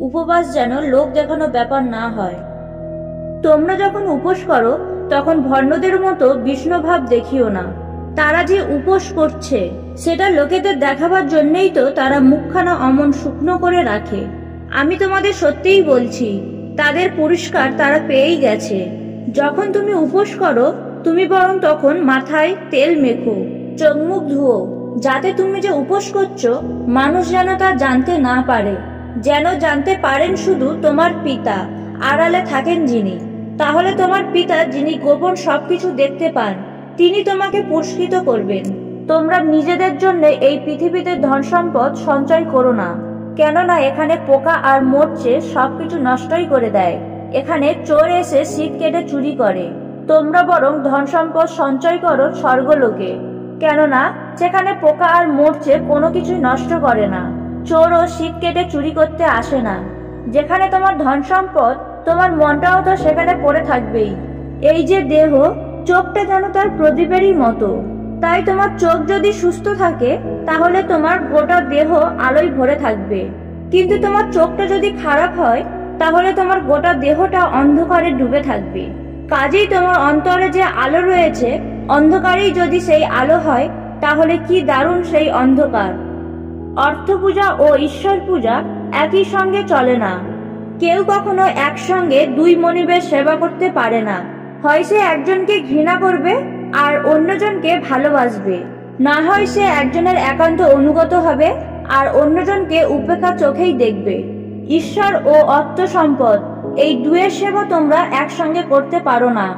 উপবাস যেন লোক দেখানো ব্যাপার না হয়। তোমরা যখন উপোস করো, তখন ভণ্ডদের মতো বিষ্ণুভাব দেখিও না। তারা যে উপোস করছে, সেটা লোকেদের দেখাবার জন্যই তো তারা মুখখানা অমন শুকনো করে রাখে। আমি তোমাদের সত্যিই বলছি, তাদের পুরস্কার তারা পেয়েই গেছে। যখন তুমি উপোস করো, তুমি বরং তখন মাথায় তেল মেখো, চোখ মুখ ধুও যাতে তুমি যে উপোস করছ, মানুষ যেন তা জানতে না পারে। যেন জানতে পারেন শুধু তোমার পিতা। আড়ালে থাকেন যিনি। তাহলে তোমার পিতা, যিনি গোপন সবকিছু দেখতে পান, তিনি তোমাকে পুরস্কৃত করবেন। তোমরা নিজেদের জন্য এই পৃথিবীতে ধন সম্পদ সঞ্চয় করো না, কেননা এখানে পোকা আর মরচে সবকিছু নষ্টই করে দেয়। এখানে চোর এসে শীত কেটে চুরি করে। তোমরা বরং ধন সম্পদ সঞ্চয় করো স্বর্গলোকে, কেননা সেখানে পোকা আর মরচে কোনো কিছুই নষ্ট করে না। চোরও শীত কেটে চুরি করতে আসে না। যেখানে তোমার ধন সম্পদ, তোমার মনটাও তো সেখানে পড়ে থাকবেই। এই যে দেহ, চোখটা যেন তার প্রদীপেরই মতো। তাই তোমার চোখ যদি সুস্থ থাকে, তাহলে তোমার গোটা দেহ আলোয় ভরে থাকবে। কিন্তু তোমার চোখটা যদি খারাপ হয়, তাহলে তোমার গোটা দেহটা অন্ধকারে ডুবে থাকবে। কাজেই তোমার অন্তরে যে আলো রয়েছে, অন্ধকারেই যদি সেই আলো হয়, তাহলে কি দারুণ সেই অন্ধকার। অর্থ পূজা ও ঈশ্বর পূজা একই সঙ্গে চলে না। কেউ কখনো একসঙ্গে দুই মনিবের সেবা করতে পারে না। হয় সে একজনকে ঘৃণা করবে আর অন্যজনকে ভালোবাসবে। না হয় সে একজনের একান্ত অনুগত হবে আর অন্যজনকে উপেক্ষা চোখেই দেখবে। ঈশ্বর ও অর্থ সম্পদ, এই দুয়ের সেবা তোমরা একসঙ্গে করতে পারো না।